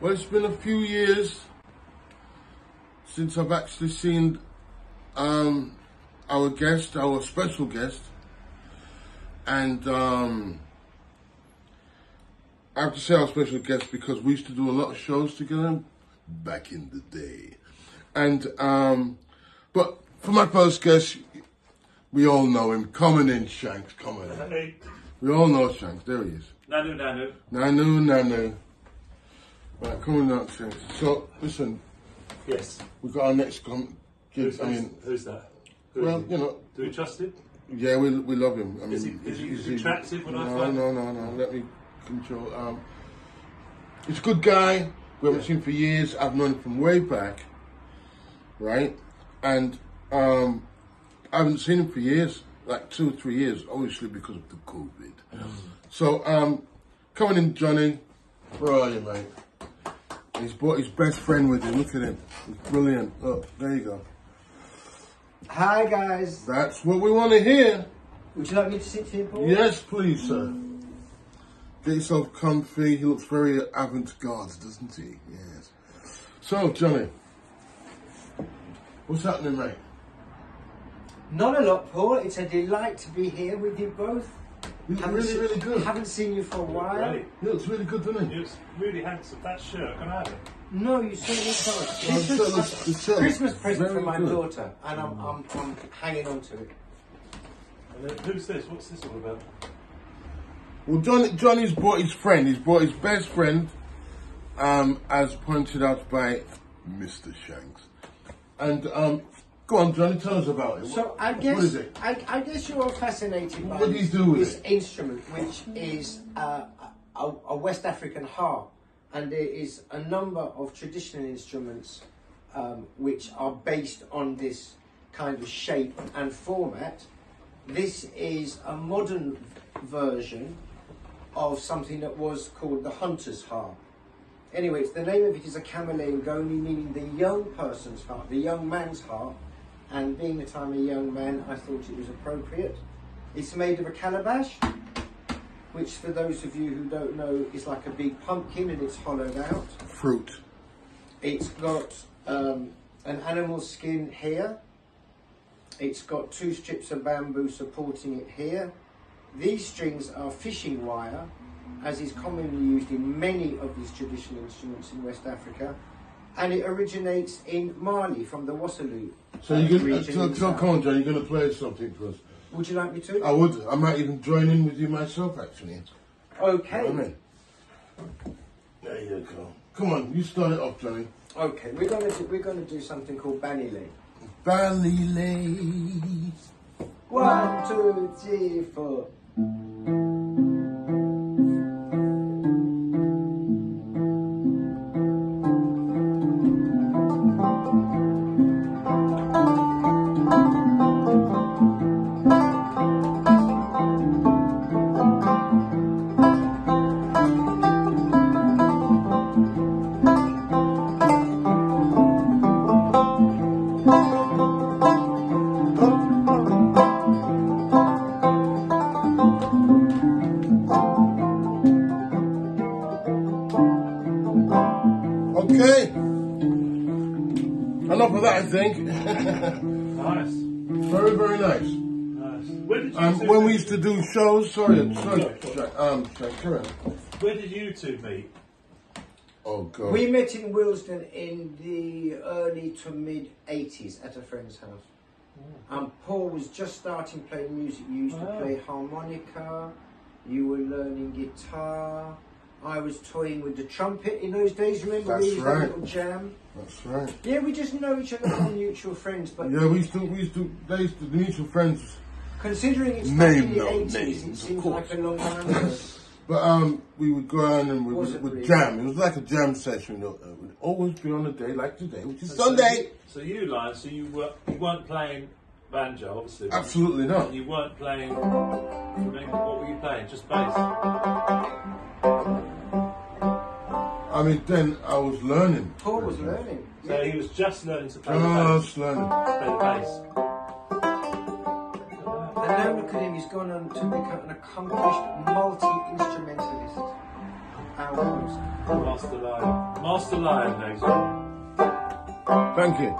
Well, it's been a few years since I've actually seen um, our guest, our special guest, and um, I have to say our special guest because we used to do a lot of shows together back in the day, and um, but for my first guest, we all know him. Coming in, Shanks. Coming in. We all know Shanks. There he is. Nanu Nanu. Nanu, Nanu. Right, coming up, Shanks. So, listen, Yes. we've got our next com- Who's, kid. I mean, who's that? Who well, you know, Do we trust him? yeah, we, we love him. I mean, Is he- is he- is he attractive when I no, find- No, no, no, Let me control. Um, he's a good guy. We haven't Yeah. seen for years. I've known him from way back, right? And um, I haven't seen him for years, like two or three years, obviously because of the COVID. Mm. So, um, coming in, Johnny. Where are you, mate? He's brought his best friend with him. Look at him. He's brilliant. Look, there you go. Hi guys. That's what we want to hear. Would you like me to sit here, Paul? Yes, please, sir. Get yourself comfy. He looks very avant-garde, doesn't he? Yes. So, Johnny, what's happening, mate? Not a lot, Paul. It's a delight to be here with you both. You look really, really good. Haven't seen you for a while. Great. He looks really good, doesn't He he? looks really handsome. That shirt, can I have it? No, you certainly can't. Well, This the was shirt looks- the shirt Christmas present for my good. daughter, and I'm, I'm, I'm hanging on to it. And then, who's this? What's this all about? Well, Johnny, Johnny's brought his friend. He's brought his best friend, um, as pointed out by Mr. Shanks. And um, go on, Johnny, tell us about it. So What- I guess what is it? I, I guess you're all fascinated by What do you this, do with this it? instrument, which is uh, a, a West African harp, and there is a number of traditional instruments um, which are based on this kind of shape and format. This is a modern version of something that was called the hunter's harp. Anyway, the name of it is a kamalengoni, meaning the young person's harp, the young man's harp. And being that I'm a young man, I thought it was appropriate. It's made of a calabash, which, for those of you who don't know, is like a big pumpkin and it's hollowed out. Fruit. It's got um, an animal skin here. It's got two strips of bamboo supporting it here. These strings are fishing wire, as is commonly used in many of these traditional instruments in West Africa. And it originates in Mali from the Wassoulou So uh, gonna, so, so come on, Johnny, you're going to play something for us. Would you like me to? I would. I might even join in with you myself, actually. Okay. You know I mean? There you go. Come on, you start it off, Johnny. Okay, we're gonna do, we're gonna do something called banile. Ballet. One, two, three, four. Enough of that, I think. Nice. very, very nice. Nice. Where did you Um, when we used to do shows, sorry, sorry, Sorry. sorry um, sorry, carry. Where did you two meet? Oh God. We met in Willesden in the early to mid 80s at a friend's house. Um, Paul was just starting playing music. You used to play harmonica, you were learning guitar. I was toying with the trumpet in those days. Remember That's we used that right. little jam? That's right. Yeah, we just know each other from mutual friends. But Yeah, we used to, we used to, they used to, the mutual friends. considering it's back in the no 80s, names, it seems like a long time ago. But um, we would go out and we would, really? jam. It was like a jam session. You know, It would always be on a day like today, which is So Sunday. you- So you Lion, So you were you weren't playing banjo, obviously. Absolutely not. And you weren't playing. What were you playing? Just bass. I mean, then I was learning. Paul was learning. So he was just learning to play the bass. Just learning. Play the bass. And now look at him, he's gone on to become an accomplished multi instrumentalist. albums. Uh, Master Lion. Master Lion, ladies and gentlemen. Thank you.